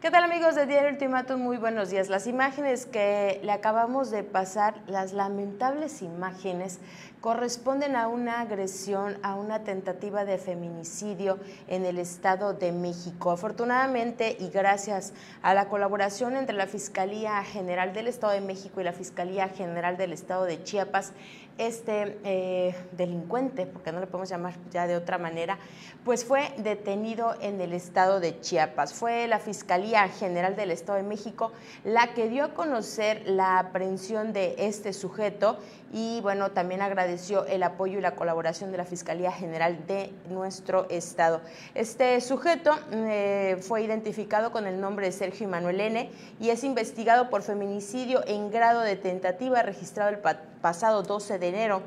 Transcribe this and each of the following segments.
¿Qué tal amigos de Diario Ultimátum? Muy buenos días. Las imágenes que le acabamos de pasar, las lamentables imágenes, corresponden a una agresión, a una tentativa de feminicidio en el Estado de México. Afortunadamente y gracias a la colaboración entre la Fiscalía General del Estado de México y la Fiscalía General del Estado de Chiapas, este eh, delincuente, porque no le podemos llamar ya de otra manera, pues fue detenido en el estado de Chiapas. Fue la Fiscalía General del Estado de México la que dio a conocer la aprehensión de este sujeto y bueno, también agradeció el apoyo y la colaboración de la Fiscalía General de nuestro estado. Este sujeto eh, fue identificado con el nombre de Sergio Manuel N y es investigado por feminicidio en grado de tentativa registrado el pasado 12 de enero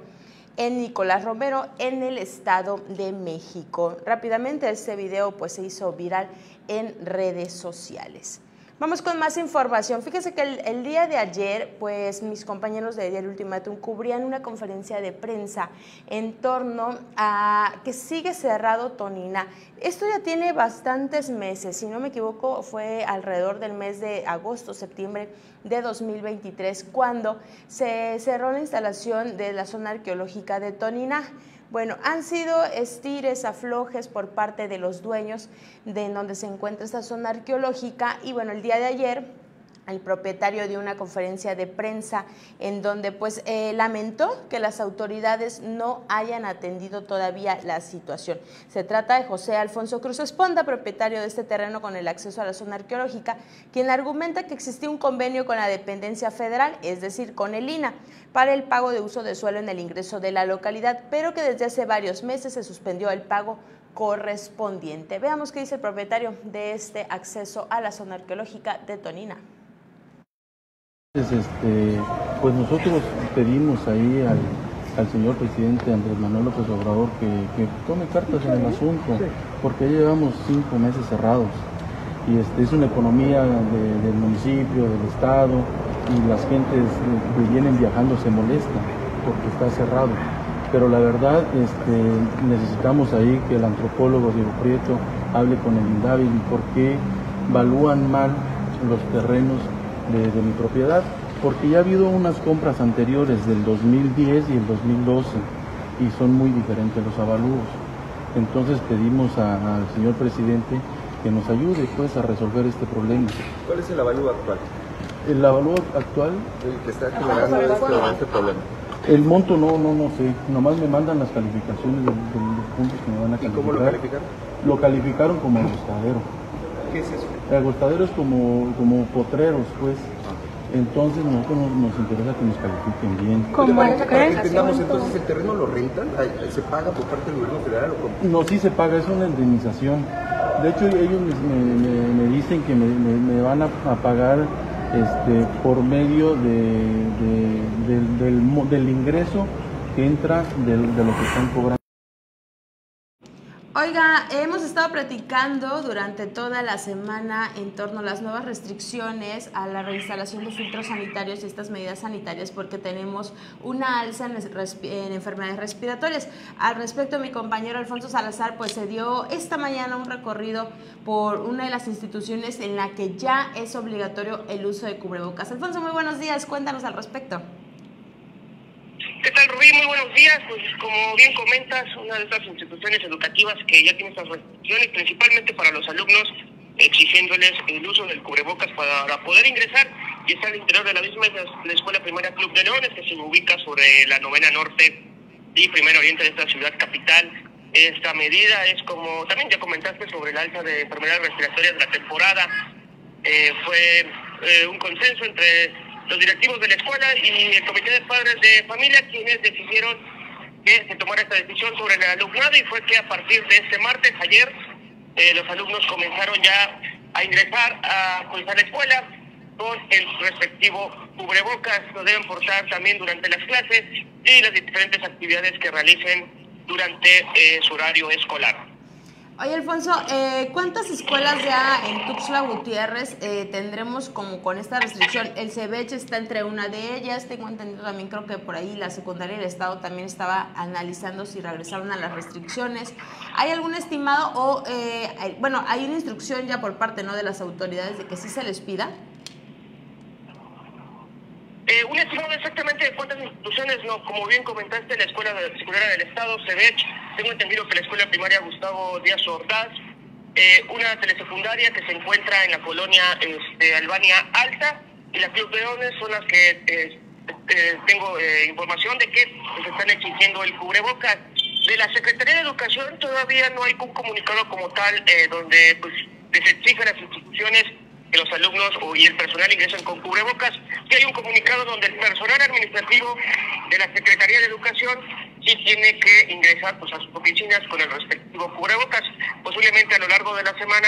en Nicolás Romero en el Estado de México. Rápidamente este video pues se hizo viral en redes sociales. Vamos con más información. Fíjese que el, día de ayer, pues mis compañeros de Diario Ultimatum cubrían una conferencia de prensa en torno a que sigue cerrado Tonina. Esto ya tiene bastantes meses, si no me equivoco, fue alrededor del mes de agosto, septiembre de 2023, cuando se cerró la instalación de la zona arqueológica de Tonina. Bueno, han sido estires, aflojes por parte de los dueños de donde se encuentra esta zona arqueológica y bueno, el día de ayer el propietario de una conferencia de prensa en donde pues eh, lamentó que las autoridades no hayan atendido todavía la situación. Se trata de José Alfonso Cruz Esponda, propietario de este terreno con el acceso a la zona arqueológica, quien argumenta que existía un convenio con la dependencia federal, es decir, con el INA, para el pago de uso de suelo en el ingreso de la localidad, pero que desde hace varios meses se suspendió el pago correspondiente. Veamos qué dice el propietario de este acceso a la zona arqueológica de Tonina. Este, pues nosotros pedimos ahí al, señor presidente Andrés Manuel López Obrador que, tome cartas en el asunto, porque ya llevamos cinco meses cerrados y este, es una economía del municipio, del estado y las gentes que vienen viajando se molestan porque está cerrado. Pero la verdad este, necesitamos ahí que el antropólogo Diego Prieto hable con el INDAVI y por qué evalúan mal los terrenos de, mi propiedad, porque ya ha habido unas compras anteriores del 2010 y el 2012 y son muy diferentes los avalúos. Entonces pedimos al señor presidente que nos ayude pues a resolver este problema. ¿Cuál es el avalúo actual? El avalúo actual... El que está generando este, este, problema. El monto no, no, no sé. Nomás me mandan las calificaciones de, los puntos que me van a calificar. ¿Y cómo lo calificaron? Lo calificaron como agostadero. ¿Qué es eso? Agostaderos como, como potreros, pues. Entonces nosotros nos, interesa que nos califiquen bien. ¿Cómo para, que entendamos, entonces el terreno lo rentan, se paga por parte del gobierno federal o cómo? No, sí se paga, es una indemnización. De hecho ellos me, dicen que me, van a, pagar este, por medio de, del, del, ingreso que entra de lo que están cobrando. Oiga, hemos estado platicando durante toda la semana en torno a las nuevas restricciones a la reinstalación de filtros sanitarios y estas medidas sanitarias porque tenemos una alza en, enfermedades respiratorias. Al respecto, mi compañero Alfonso Salazar pues se dio esta mañana un recorrido por una de las instituciones en la que ya es obligatorio el uso de cubrebocas. Alfonso, muy buenos días, cuéntanos al respecto. Muy buenos días. Pues como bien comentas, una de estas instituciones educativas que ya tiene estas restricciones, principalmente para los alumnos, exigiéndoles el uso del cubrebocas para poder ingresar y está al interior de la misma es la Escuela Primaria Club de Leones, que se ubica sobre la novena norte y primero oriente de esta ciudad capital. Esta medida es como, también ya comentaste sobre la alza de enfermedades respiratorias de la temporada. Eh, fue eh, un consenso entre los directivos de la escuela y el comité de padres de familia quienes decidieron que se tomara esta decisión sobre el alumnado y fue que a partir de este martes, ayer, eh, los alumnos comenzaron ya a ingresar a, pues, a la escuela con el respectivo cubrebocas, lo deben portar también durante las clases y las diferentes actividades que realicen durante eh, su horario escolar. Oye, Alfonso, eh, ¿cuántas escuelas ya en Tuxtla Gutiérrez eh, tendremos como con esta restricción? El CEBECH está entre una de ellas, tengo entendido también, creo que por ahí la secundaria del Estado también estaba analizando si regresaron a las restricciones. ¿Hay algún estimado o, eh, bueno, hay una instrucción ya por parte ¿no? de las autoridades de que sí se les pida? Eh, un estimado exactamente de cuántas instituciones, no, como bien comentaste, la Escuela Secundaria del Estado, CEDECH, tengo entendido que la Escuela Primaria Gustavo Díaz Ordaz, eh, una telesecundaria que se encuentra en la colonia este, Albania Alta, y la Club Leones son las que eh, eh, tengo información de que se están exigiendo el cubrebocas. De la Secretaría de Educación todavía no hay un comunicado como tal donde pues, les a las instituciones que los alumnos y el personal ingresen con cubrebocas. Sí hay un comunicado donde el personal administrativo de la Secretaría de Educación sí tiene que ingresar pues, a sus oficinas con el respectivo cubrebocas. Posiblemente a lo largo de la semana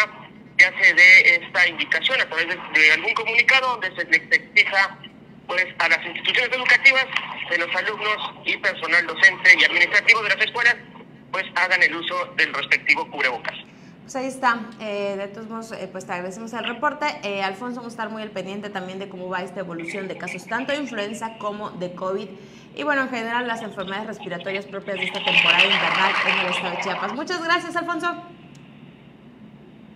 ya se dé esta indicación a través de, algún comunicado donde se les exija pues, a las instituciones educativas de los alumnos y personal docente y administrativo de las escuelas pues hagan el uso del respectivo cubrebocas. Pues ahí está. Eh, de todos modos, eh, pues te agradecemos el reporte. Eh, Alfonso, vamos a estar muy al pendiente también de cómo va esta evolución de casos, tanto de influenza como de COVID. Y bueno, en general, las enfermedades respiratorias propias de esta temporada invernal en el estado de Chiapas. Muchas gracias, Alfonso.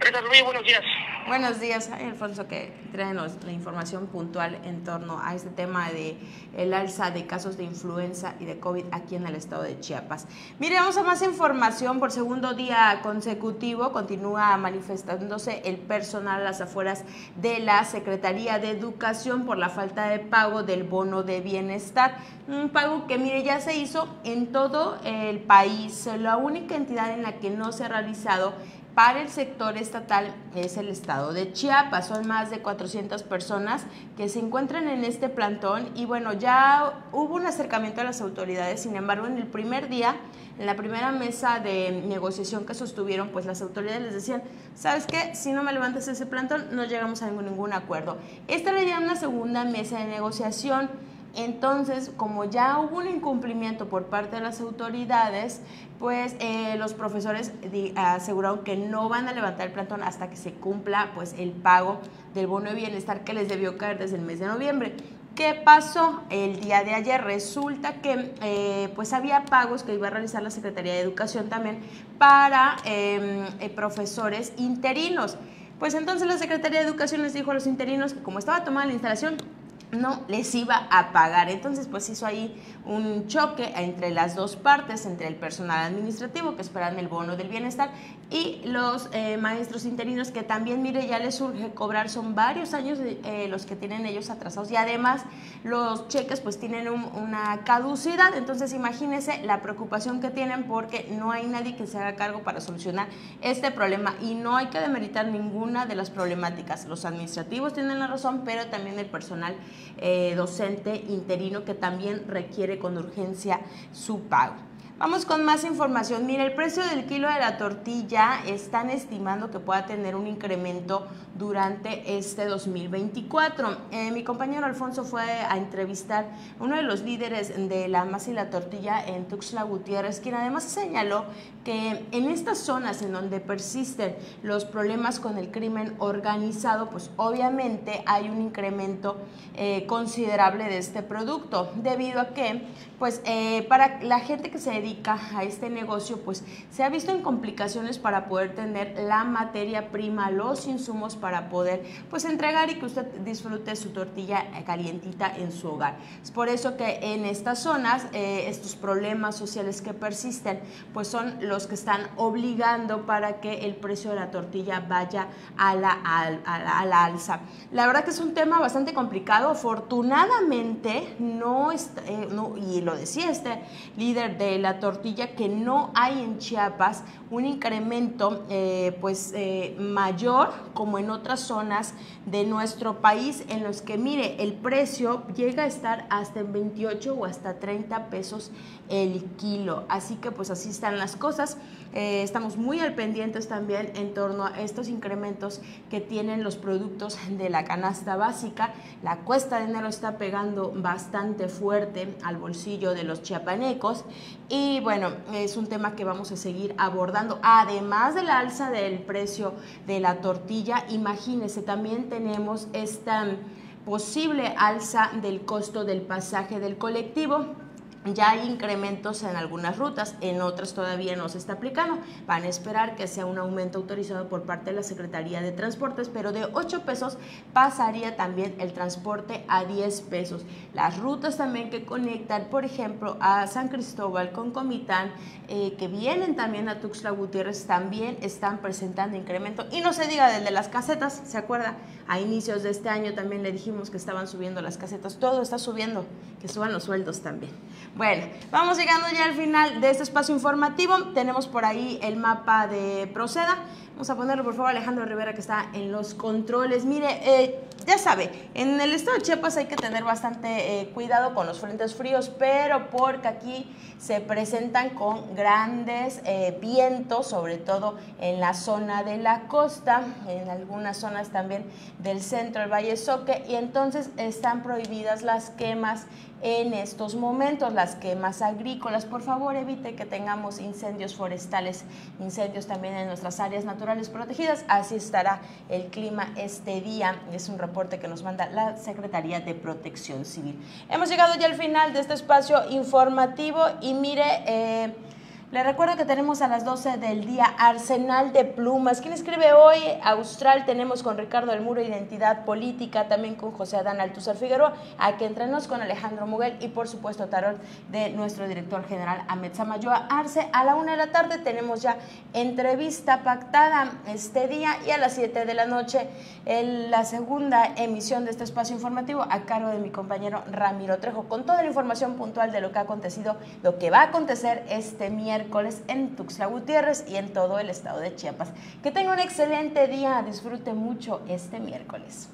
Buenos días. Buenos días, Alfonso, que tráenos la información puntual en torno a este tema de el alza de casos de influenza y de COVID aquí en el estado de Chiapas. Mire, vamos a más información. Por segundo día consecutivo continúa manifestándose el personal a las afueras de la Secretaría de Educación por la falta de pago del bono de bienestar. Un pago que, mire, ya se hizo en todo el país. La única entidad en la que no se ha realizado para el sector estatal es el estado de Chiapas. Son más de 400 personas que se encuentran en este plantón y bueno, ya hubo un acercamiento a las autoridades. Sin embargo, en el primer día, en la primera mesa de negociación que sostuvieron, pues las autoridades les decían, ¿sabes qué? Si no me levantas ese plantón, no llegamos a ningún, ningún acuerdo. Esta era ya una segunda mesa de negociación. Entonces, como ya hubo un incumplimiento por parte de las autoridades, pues eh, los profesores aseguraron que no van a levantar el plantón hasta que se cumpla pues el pago del bono de bienestar que les debió caer desde el mes de noviembre. ¿Qué pasó el día de ayer? Resulta que eh, pues había pagos que iba a realizar la Secretaría de Educación también para eh, eh, profesores interinos. Pues entonces la Secretaría de Educación les dijo a los interinos que como estaba tomada la instalación, no les iba a pagar. Entonces, pues hizo ahí un choque entre las dos partes, entre el personal administrativo que esperan el bono del bienestar y los eh, maestros interinos que también, mire, ya les surge cobrar, son varios años eh, los que tienen ellos atrasados y además los cheques pues tienen un- una caducidad. Entonces, imagínense la preocupación que tienen porque no hay nadie que se haga cargo para solucionar este problema y no hay que demeritar ninguna de las problemáticas. Los administrativos tienen la razón, pero también el personal eh, docente interino que también requiere con urgencia su pago. Vamos con más información. Mira, el precio del kilo de la tortilla están estimando que pueda tener un incremento durante este 2024. Eh, mi compañero Alfonso fue a entrevistar uno de los líderes de la masa y la tortilla en Tuxtla Gutiérrez, quien además señaló que en estas zonas en donde persisten los problemas con el crimen organizado, pues obviamente hay un incremento eh, considerable de este producto, debido a que, pues eh, para la gente que se dedica a este negocio, pues se ha visto en complicaciones para poder tener la materia prima, los insumos para poder, pues entregar y que usted disfrute su tortilla calientita en su hogar. Es por eso que en estas zonas, eh, estos problemas sociales que persisten, pues son los que están obligando para que el precio de la tortilla vaya a la, a la- a la alza. La verdad que es un tema bastante complicado. Afortunadamente, no, está, eh, no, y lo decía este líder de la tortilla, que no hay en Chiapas un incremento eh, pues eh, mayor como en otras zonas de nuestro país en los que mire el precio llega a estar hasta en 28 o hasta 30 pesos el kilo. Así que pues así están las cosas. Eh, estamos muy al pendientes también en torno a estos incrementos que tienen los productos de la canasta básica. La cuesta de enero está pegando bastante fuerte al bolsillo de los chiapanecos. Y bueno, es un tema que vamos a seguir abordando. Además del alza del precio de la tortilla, imagínense, también tenemos esta posible alza del costo del pasaje del colectivo ya hay incrementos en algunas rutas, en otras todavía no se está aplicando. Van a esperar que sea un aumento autorizado por parte de la Secretaría de Transportes, pero de 8 pesos pasaría también el transporte a 10 pesos. Las rutas también que conectan, por ejemplo, a San Cristóbal con Comitán, eh, que vienen también a Tuxtla Gutiérrez, también están presentando incremento. Y no se diga desde las casetas, ¿se acuerda? A inicios de este año también le dijimos que estaban subiendo las casetas. Todo está subiendo, que suban los sueldos también. Bueno, vamos llegando ya al final de este espacio informativo. Tenemos por ahí el mapa de Proceda. Vamos a ponerlo, por favor, Alejandro Rivera, que está en los controles. Mire, eh, ya sabe, en el estado de Chiapas hay que tener bastante eh, cuidado con los frentes fríos, pero porque aquí se presentan con grandes eh, vientos, sobre todo en la zona de la costa, en algunas zonas también del centro del Valle Soque, y entonces están prohibidas las quemas en estos momentos, las quemas agrícolas. Por favor, evite que tengamos incendios forestales, incendios también en nuestras áreas naturales protegidas. Así estará el clima este día. Es un reporte que nos manda la Secretaría de Protección Civil. Hemos llegado ya al final de este espacio informativo y mire... Eh, le recuerdo que tenemos a las 12 del día Arsenal de Plumas. ¿Quién escribe hoy? Austral tenemos con Ricardo del Muro Identidad Política, también con José Adán Altuzar Figueroa, a que entrenos con Alejandro Muguel y por supuesto tarot de nuestro director general Ahmed Samayoa Arce. A la una de la tarde tenemos ya entrevista pactada este día y a las 7 de la noche la segunda emisión de este espacio informativo a cargo de mi compañero Ramiro Trejo con toda la información puntual de lo que ha acontecido, lo que va a acontecer este miércoles miércoles en Tuxtla Gutiérrez y en todo el estado de Chiapas. Que tenga un excelente día, disfrute mucho este miércoles.